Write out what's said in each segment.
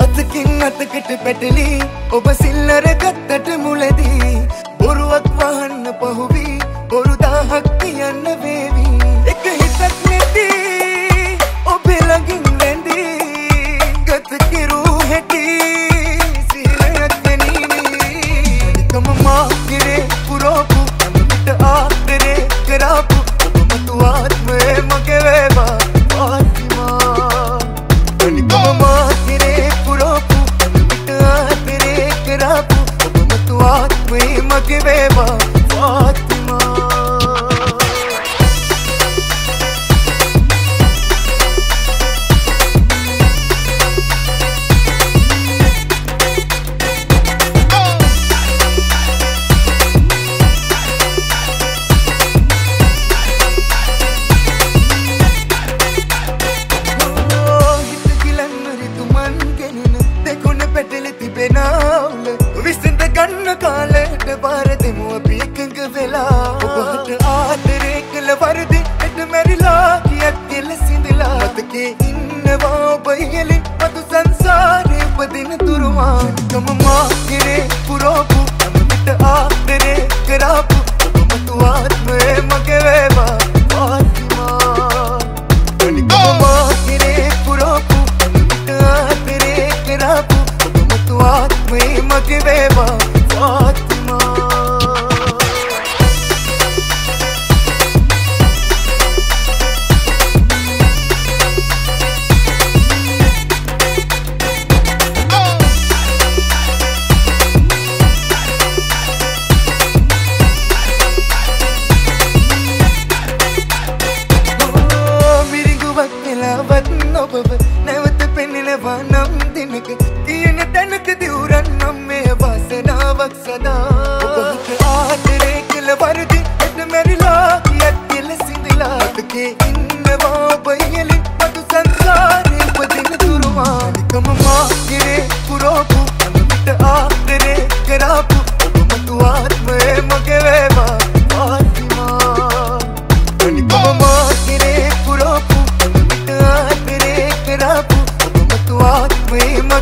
අතකින් අතකට පැටලී ඔබ සිල්ලර ගත්තට කුයි මගේ වේවා පාත්මා பெட்டில் திபெனாவில் விசிந்த கண்ணு கால වෙලා ඔබට ආදරේ කළ වරදි එට මැරිලා කියක් ගෙල සිඳලා. මතකේ ඉන්නවා ඔබ ඉහලින් මතු සංසාරේ උපදින තුරුමා කම මා කෙරේ පුරෝපු අමකට ආදරේ කරාපු ඔබ මතු ආත්මය ඔබව නැවත පෙන්නෙනවා නම් දිනක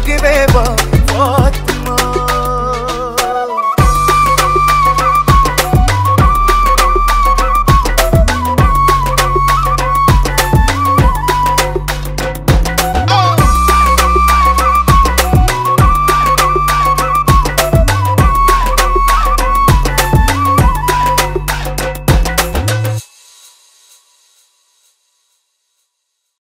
give up.